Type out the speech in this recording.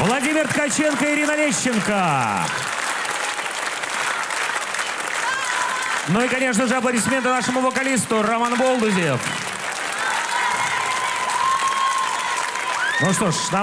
Владимир Ткаченко и Ирина Лещенко. Ну и, конечно же, аплодисменты нашему вокалисту Роман Болдузев. Ну что ж, нам